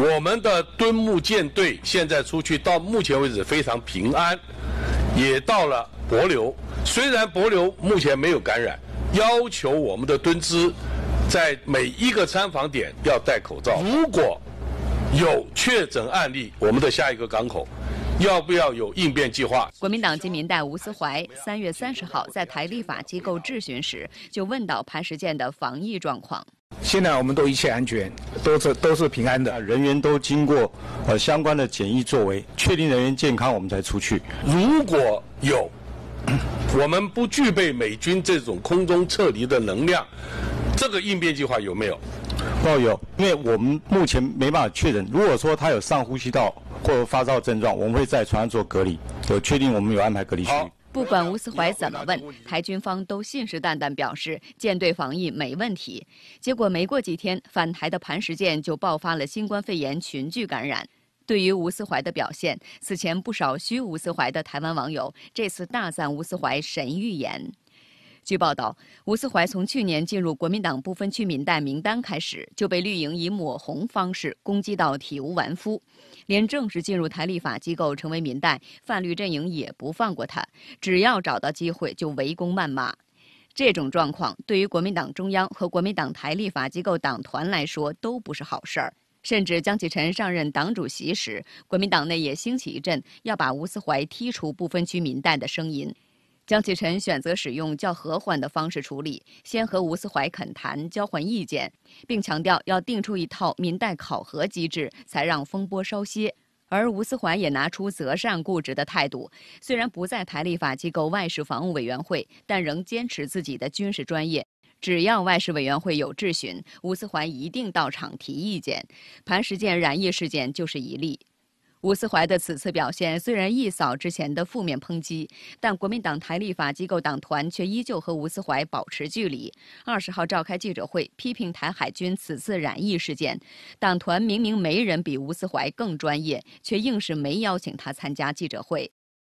我们的敦睦舰队现在出去到目前为止非常平安，也到了帛琉。虽然帛琉目前没有感染，要求我们的敦资在每一个参访点要戴口罩。如果有确诊案例，我们的下一个港口要不要有应变计划？国民党籍民代吴思怀三月三十号在台立法机构质询时，就问到磐石舰的防疫状况。现在我们都一切安全，都是都是平安的，人员都经过呃相关的检疫作为，确定人员健康，我们才出去。如果有，我们不具备美军这种空中撤离的能量，这个应变计划有没有？哦，有，因为我们目前没办法确认。如果说他有上呼吸道或者发烧症状，我们会在船上做隔离，有确定我们有安排隔离区。不管吴思怀怎么问，台军方都信誓旦旦表示舰队防疫没问题。结果没过几天，返台的磐石舰就爆发了新冠肺炎群聚感染。对于吴思怀的表现，此前不少嘘吴思怀的台湾网友这次大赞吴思怀神预言。据报道，吴思怀从去年进入国民党不分区民代名单开始，就被绿营以抹红方式攻击到体无完肤，连正式进入台立法机构成为民代，泛绿阵营也不放过他，只要找到机会就围攻谩骂。这种状况对于国民党中央和国民党台立法机构党团来说都不是好事儿。甚至江启臣上任党主席时，国民党内也兴起一阵要把吴思怀踢出不分区民代的声音。江启臣选择使用较和缓的方式处理，先和吴思怀恳谈，交换意见，并强调要定出一套民代考核机制，才让风波稍歇。而吴思怀也拿出择善固执的态度，虽然不在台立法机构外事防务委员会，但仍坚持自己的军事专业。只要外事委员会有质询，吴思怀一定到场提意见。磐石舰染疫事件就是一例。吴思怀的此次表现虽然一扫之前的负面抨击，但国民党台立法机构党团却依旧和吴思怀保持距离。二十号召开记者会，批评台海军此次染疫事件，党团明明没人比吴思怀更专业，却硬是没邀请他参加记者会。